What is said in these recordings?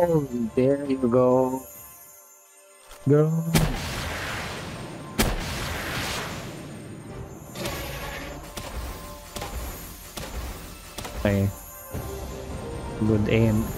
Oh, there you go. Go. Okay. Good aim.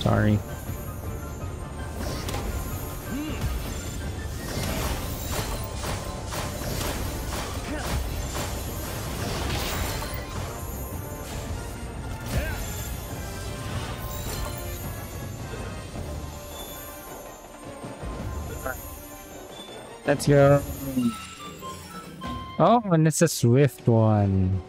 Sorry. Let's go. Oh, and it's a swift one.